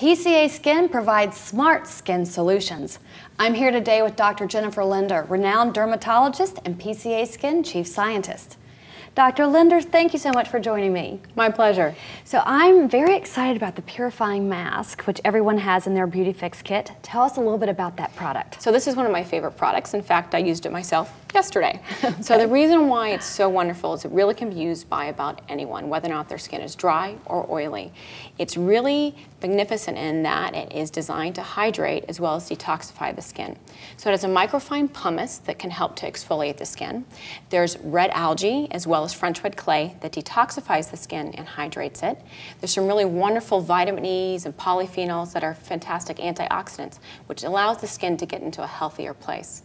PCA Skin provides smart skin solutions. I'm here today with Dr. Jennifer Linder, renowned dermatologist and PCA Skin chief scientist. Dr. Linder, thank you so much for joining me. My pleasure. So I'm very excited about the purifying mask, which everyone has in their Beauty Fix kit. Tell us a little bit about that product. So this is one of my favorite products. In fact, I used it myself yesterday. okay. So the reason why it's so wonderful is it really can be used by about anyone, whether or not their skin is dry or oily. It's really magnificent in that it is designed to hydrate as well as detoxify the skin. So it has a microfine pumice that can help to exfoliate the skin. There's red algae as well as French red clay that detoxifies the skin and hydrates it. There's some really wonderful vitamin E's and polyphenols that are fantastic antioxidants, which allows the skin to get into a healthier place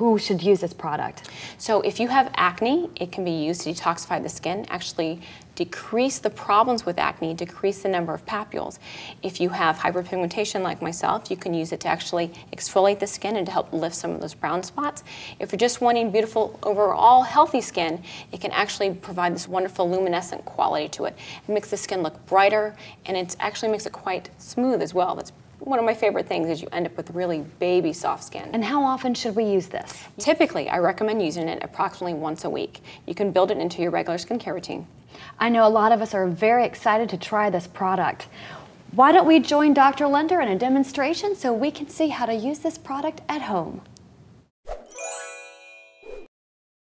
who should use this product? So if you have acne, it can be used to detoxify the skin, actually decrease the problems with acne, decrease the number of papules. If you have hyperpigmentation like myself, you can use it to actually exfoliate the skin and to help lift some of those brown spots. If you're just wanting beautiful, overall healthy skin, it can actually provide this wonderful luminescent quality to it. It makes the skin look brighter and it actually makes it quite smooth as well. That's one of my favorite things is you end up with really baby soft skin. And how often should we use this? Typically, I recommend using it approximately once a week. You can build it into your regular skincare routine. I know a lot of us are very excited to try this product. Why don't we join Dr. Linder in a demonstration so we can see how to use this product at home?